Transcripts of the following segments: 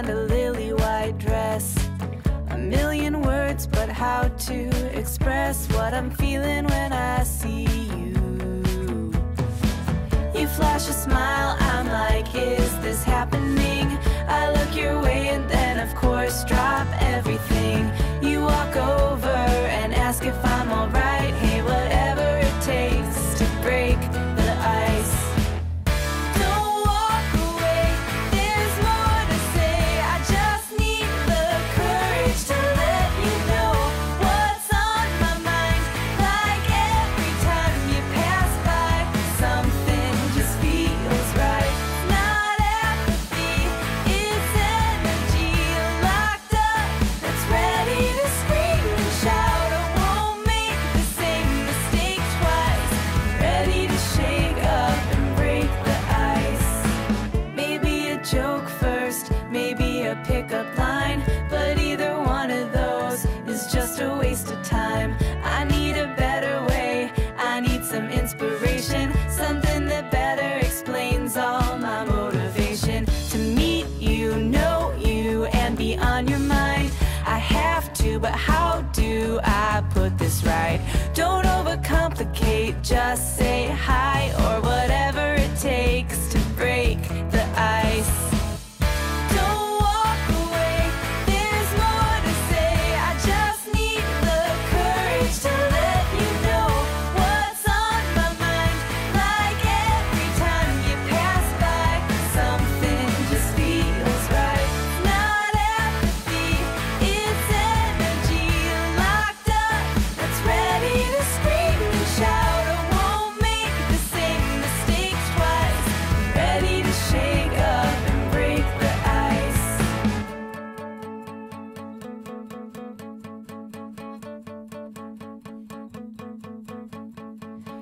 and a lily white dress. A million words, but how to express what I'm feeling when I see you. You flash a smile, I'm like, is this happening? I look your way and then, of course, drop everything. You walk over. just say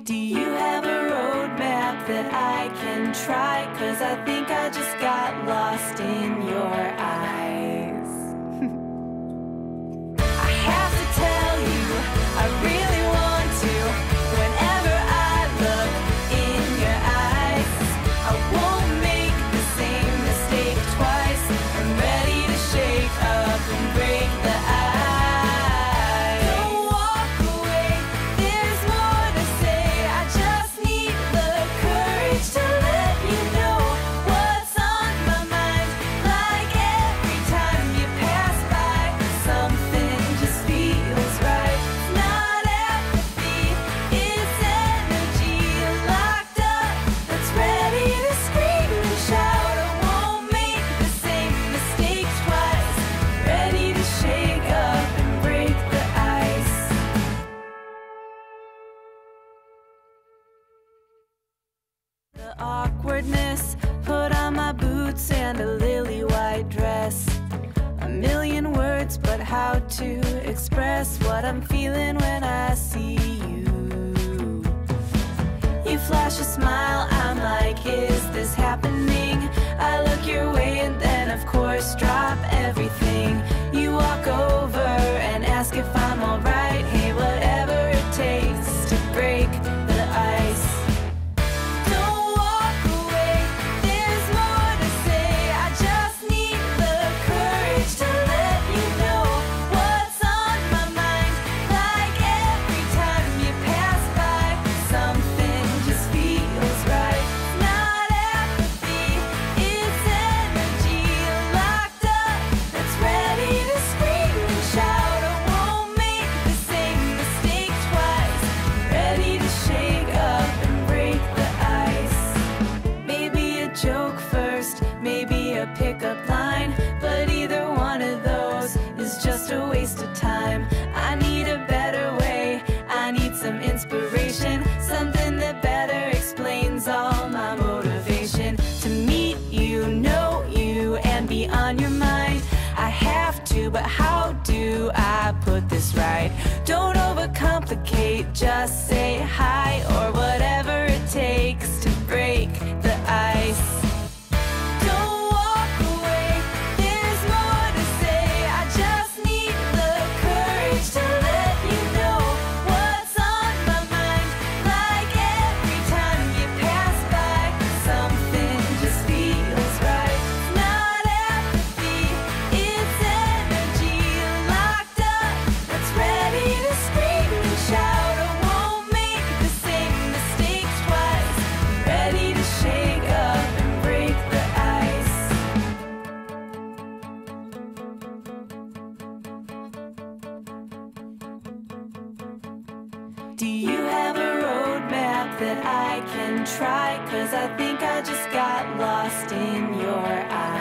Do you have a roadmap that I can try? Cause I think I just got lost in your eyes. words, but how to express what I'm feeling when I see you. You flash a smile, I'm like, is this happening? I look your way and then, of course, drop everything. You walk over and ask if I'm alright. right. Don't overcomplicate, just say Do you have a roadmap that I can try? Cause I think I just got lost in your eyes.